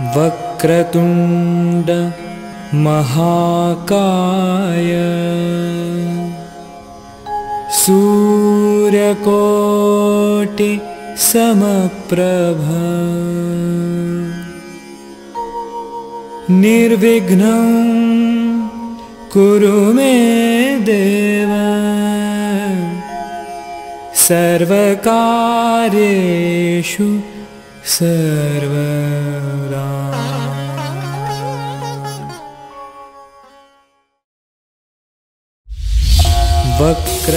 वक्रतुण्ड महाकाय। सूर्यकोटि समप्रभ। निर्विघ्नं कुरु मे देव। सर्वकार्येषु सर्वदा वक्र